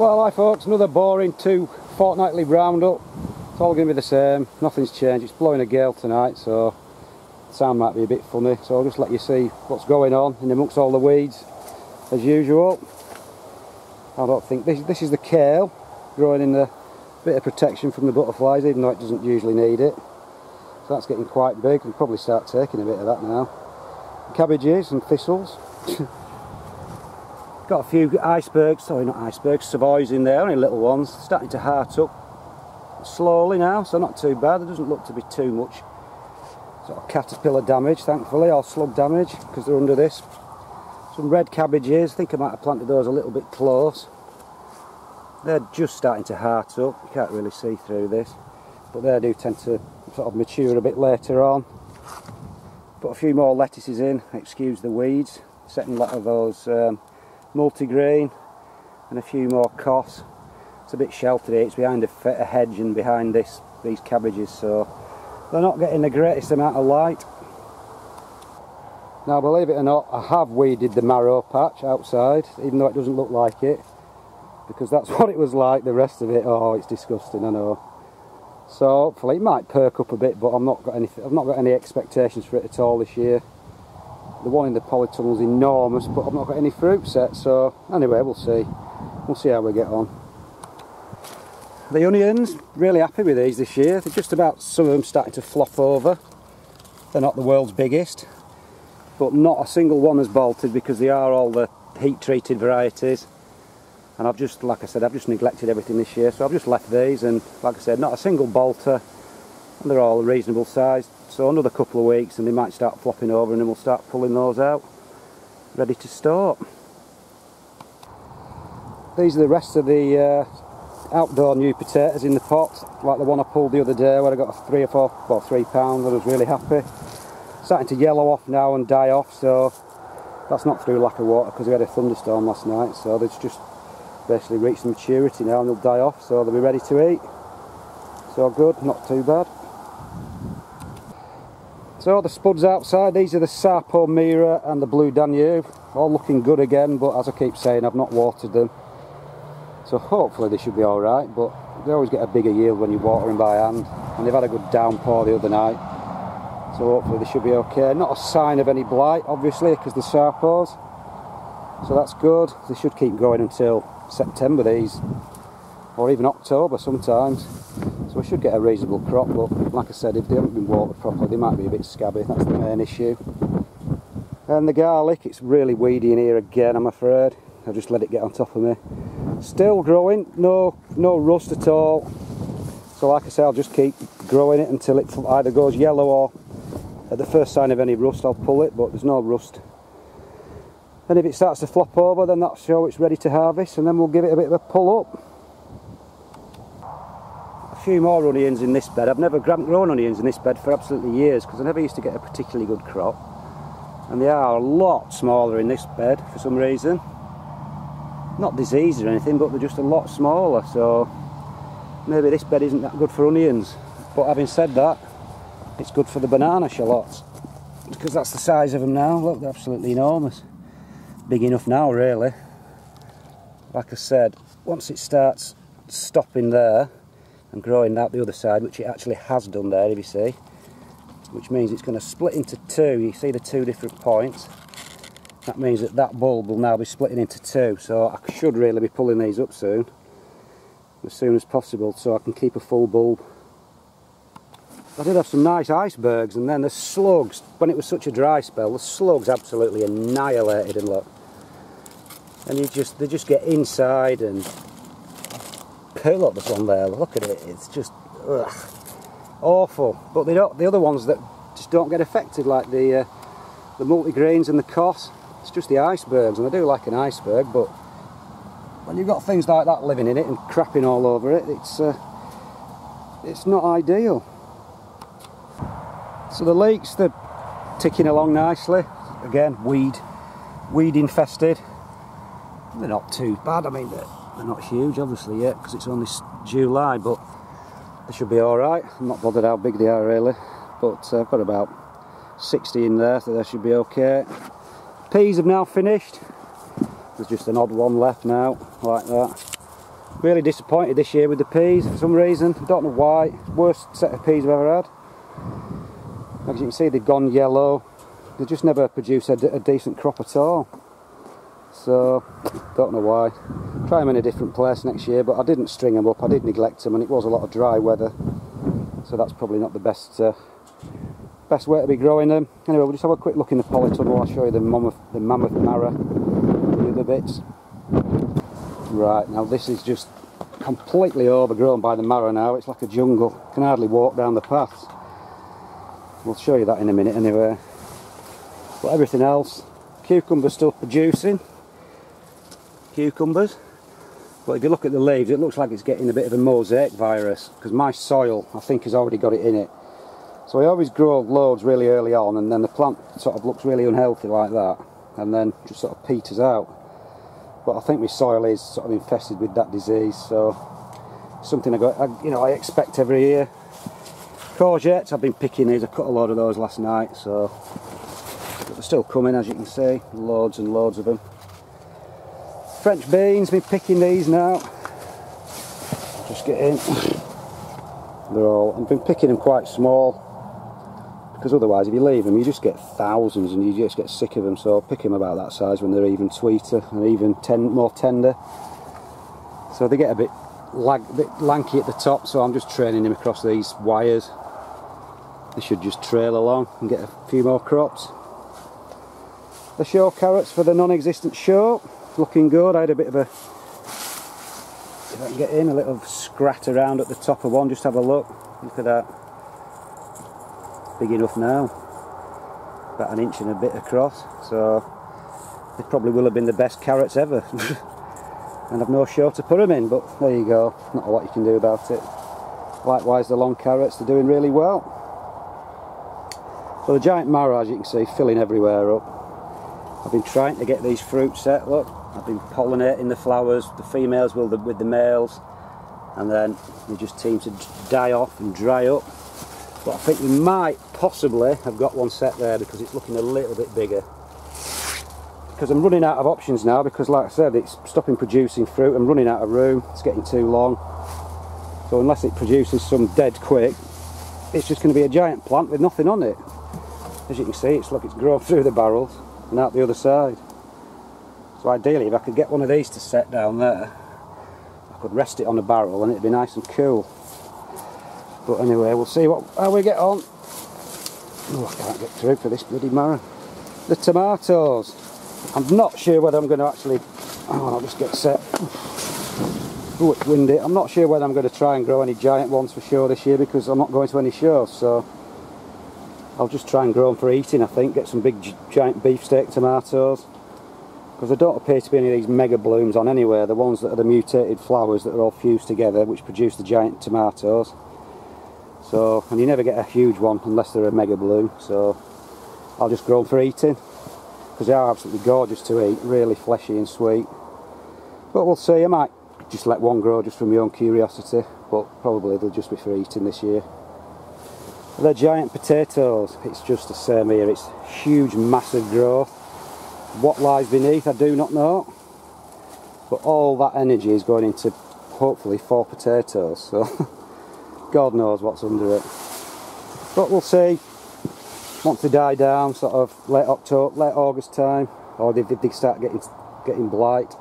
Well, hi folks, another boring two fortnightly roundup. It's all going to be the same, nothing's changed. It's blowing a gale tonight, so the sound might be a bit funny. So I'll just let you see what's going on in amongst all the weeds, as usual. I don't think, this, this is the kale, growing in the bit of protection from the butterflies, even though it doesn't usually need it. So that's getting quite big, we'll probably start taking a bit of that now. Cabbages and thistles. Got a few icebergs, sorry not icebergs, savoys in there, only little ones, starting to heart up slowly now, so not too bad. There doesn't look to be too much sort of caterpillar damage, thankfully, or slug damage, because they're under this. Some red cabbages, I think I might have planted those a little bit close. They're just starting to heart up, you can't really see through this, but they do tend to sort of mature a bit later on. Put a few more lettuces in, excuse the weeds, setting a lot of those um, multigrain and a few more cos. It's a bit sheltered here, it's behind a, a hedge and behind this these cabbages so they're not getting the greatest amount of light. Now believe it or not I have weeded the marrow patch outside even though it doesn't look like it because that's what it was like the rest of it oh it's disgusting I know so hopefully it might perk up a bit but I'm not got any I've not got any expectations for it at all this year the one in the polytunnel is enormous but I've not got any fruit set so anyway we'll see. We'll see how we get on. The onions really happy with these this year. They're just about some of them starting to flop over. They're not the world's biggest but not a single one has bolted because they are all the heat treated varieties. And I've just like I said I've just neglected everything this year so I've just left these and like I said not a single bolter. And they're all a reasonable size so another couple of weeks and they might start flopping over and then we'll start pulling those out ready to store these are the rest of the uh, outdoor new potatoes in the pot like the one I pulled the other day where I got three or four well three pounds I was really happy. Starting to yellow off now and die off so that's not through lack of water because we had a thunderstorm last night so they've just basically reached maturity now and they'll die off so they'll be ready to eat. So good not too bad so the spuds outside, these are the Sarpo Mira and the Blue Danube, all looking good again, but as I keep saying, I've not watered them. So hopefully they should be alright, but they always get a bigger yield when you water them by hand. And they've had a good downpour the other night, so hopefully they should be okay. Not a sign of any blight, obviously, because the Sarpos. So that's good. They should keep growing until September, these, or even October sometimes. So we should get a reasonable crop, but like I said, if they haven't been watered properly, they might be a bit scabby. That's the main issue. And the garlic, it's really weedy in here again, I'm afraid. I've just let it get on top of me. Still growing, no, no rust at all. So like I say, I'll just keep growing it until it either goes yellow or at the first sign of any rust, I'll pull it, but there's no rust. And if it starts to flop over, then that's show it's ready to harvest, and then we'll give it a bit of a pull up few more onions in this bed. I've never grown onions in this bed for absolutely years because I never used to get a particularly good crop. And they are a lot smaller in this bed for some reason. Not diseased or anything, but they're just a lot smaller. So maybe this bed isn't that good for onions. But having said that, it's good for the banana shallots because that's the size of them now. Look, they're absolutely enormous. Big enough now, really. Like I said, once it starts stopping there, and growing out the other side, which it actually has done there, if you see, which means it's going to split into two. You see the two different points. That means that that bulb will now be splitting into two, so I should really be pulling these up soon, as soon as possible, so I can keep a full bulb. I did have some nice icebergs, and then the slugs, when it was such a dry spell, the slugs absolutely annihilated them, look. And you just, they just get inside and pull up this one there. Look at it. It's just ugh, awful. But they don't. The other ones that just don't get affected, like the uh, the multigrains and the cos. It's just the icebergs, and I do like an iceberg, but when you've got things like that living in it and crapping all over it, it's uh, it's not ideal. So the leeks, they're ticking along nicely. Again, weed, weed infested. They're not too bad. I mean, they're not huge, obviously, yet, because it's only July, but they should be alright. I'm not bothered how big they are, really. But uh, I've got about 60 in there, so they should be okay. Peas have now finished. There's just an odd one left now, like that. Really disappointed this year with the peas for some reason. Don't know why. Worst set of peas I've ever had. As you can see, they've gone yellow. They just never produce a decent crop at all. So, don't know why. Try them in a different place next year, but I didn't string them up. I did neglect them, and it was a lot of dry weather. So that's probably not the best uh, best way to be growing them. Anyway, we'll just have a quick look in the polytunnel. I'll show you the mammoth, the mammoth marrow, the other bits. Right, now this is just completely overgrown by the marrow now. It's like a jungle. Can hardly walk down the paths. We'll show you that in a minute anyway. But everything else, cucumbers still producing. Cucumbers. But if you look at the leaves, it looks like it's getting a bit of a mosaic virus because my soil, I think, has already got it in it. So I always grow loads really early on and then the plant sort of looks really unhealthy like that and then just sort of peters out. But I think my soil is sort of infested with that disease so something I got, I, you know, I expect every year. Courgettes, I've been picking these, I cut a load of those last night so they're still coming as you can see, loads and loads of them. French beans, been picking these now. Just get in. They're all, I've been picking them quite small because otherwise if you leave them you just get thousands and you just get sick of them so I'll pick them about that size when they're even sweeter and even ten, more tender so they get a bit, lag, bit lanky at the top so I'm just training them across these wires they should just trail along and get a few more crops the show carrots for the non-existent show looking good. I had a bit of a if I can get in a little scrat around at the top of one just have a look. Look at that. Big enough now. About an inch and a bit across. So they probably will have been the best carrots ever. And I've no show to put them in but there you go. Not a lot you can do about it. Likewise the long carrots they're doing really well. So the giant marrow as you can see filling everywhere up I've been trying to get these fruits set look I've been pollinating the flowers the females will with the males. And then they just seem to die off and dry up. But I think we might possibly have got one set there because it's looking a little bit bigger. Because I'm running out of options now because like I said it's stopping producing fruit. I'm running out of room. It's getting too long. So unless it produces some dead quick it's just going to be a giant plant with nothing on it. As you can see it's like it's grown through the barrels and out the other side so ideally if I could get one of these to set down there I could rest it on a barrel and it'd be nice and cool but anyway, we'll see what how we get on. Oh, I can't get through for this bloody marrow. The tomatoes. I'm not sure whether I'm going to actually... Oh, I'll just get set. Oh, it's windy. I'm not sure whether I'm going to try and grow any giant ones for sure this year because I'm not going to any shows, so... I'll just try and grow them for eating, I think. Get some big giant beefsteak tomatoes. Because there don't appear to be any of these mega blooms on anywhere. The ones that are the mutated flowers that are all fused together, which produce the giant tomatoes. So, and you never get a huge one unless they're a mega bloom. So, I'll just grow them for eating because they are absolutely gorgeous to eat, really fleshy and sweet. But we'll see. I might just let one grow just from my own curiosity, but probably they'll just be for eating this year. They're giant potatoes. It's just the same here. It's huge, massive growth. What lies beneath, I do not know. But all that energy is going into hopefully four potatoes. So. God knows what's under it. But we'll see. Once they die down, sort of late October, late August time, or if they start getting getting blight,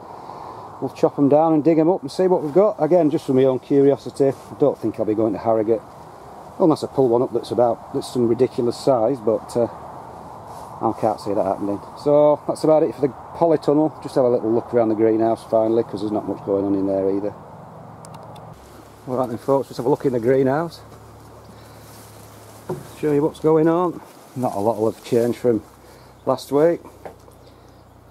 we'll chop them down and dig them up and see what we've got. Again, just for my own curiosity. I don't think I'll be going to Harrogate, unless I pull one up that's about that's some ridiculous size, but uh, I can't see that happening. So that's about it for the polytunnel. Just have a little look around the greenhouse finally, because there's not much going on in there either. All right then folks, let's have a look in the greenhouse. Show you what's going on. Not a lot have changed from last week.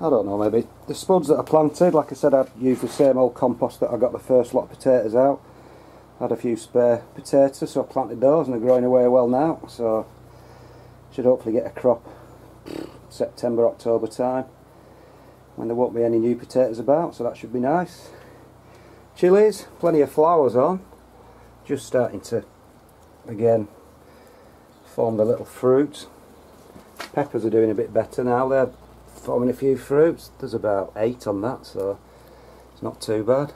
I don't know, maybe. The spuds that I planted, like I said, I've used the same old compost that I got the first lot of potatoes out. Had a few spare potatoes, so I planted those and they're growing away well now. So, should hopefully get a crop September, October time when there won't be any new potatoes about, so that should be nice. Chilies, plenty of flowers on. Just starting to again form the little fruits peppers are doing a bit better now. They're forming a few fruits. There's about eight on that so it's not too bad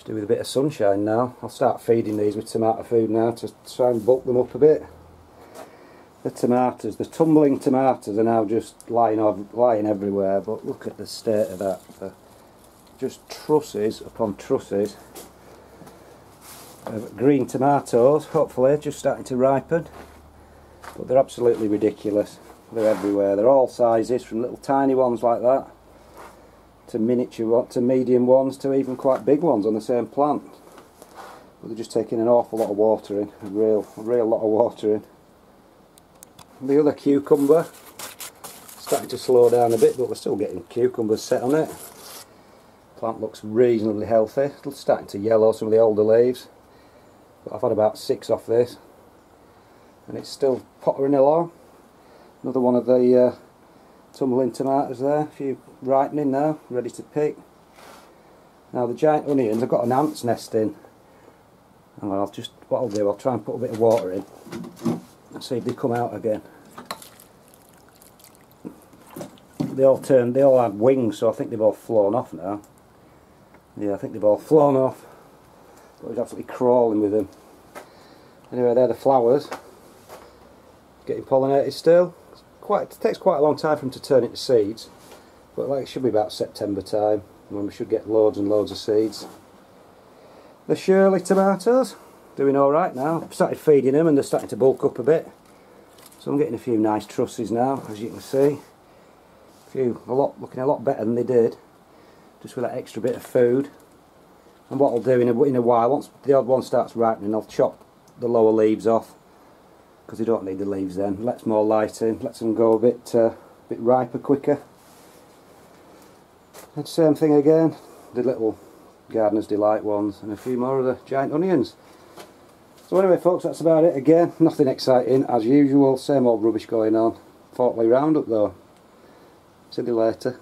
Just do with a bit of sunshine now. I'll start feeding these with tomato food now to try and bulk them up a bit. The tomatoes, the tumbling tomatoes are now just lying lying everywhere, but look at the state of that. Just trusses upon trusses of green tomatoes, hopefully just starting to ripen. But they're absolutely ridiculous. They're everywhere. They're all sizes, from little tiny ones like that to miniature ones, to medium ones to even quite big ones on the same plant. But they're just taking an awful lot of water in, a real, a real lot of water in. The other cucumber starting to slow down a bit, but we're still getting cucumbers set on it. Plant looks reasonably healthy. It's starting to yellow some of the older leaves. But I've had about six off this, and it's still pottering along. Another one of the uh, tumbling tomatoes there, a few ripening now, ready to pick. Now the giant onions, I've got an ant's nest in. And I'll just, what I'll do, I'll try and put a bit of water in and see if they come out again. They all turn, they all had wings, so I think they've all flown off now. Yeah, I think they've all flown off. But I was absolutely crawling with them. Anyway, they're the flowers. Getting pollinated still quite it takes quite a long time for them to turn into seeds but like it should be about September time when we should get loads and loads of seeds. The Shirley tomatoes doing alright now. I've started feeding them and they're starting to bulk up a bit. So I'm getting a few nice trusses now as you can see. A few a lot looking a lot better than they did. Just with that extra bit of food. And what I'll do in a, in a while once the odd one starts ripening I'll chop the lower leaves off because you don't need the leaves then. Lets more light in, lets them go a bit, uh, bit riper quicker. And same thing again, the little Gardener's Delight ones and a few more of the giant onions. So anyway folks, that's about it again. Nothing exciting as usual, same old rubbish going on. Fortley Roundup though. See you later.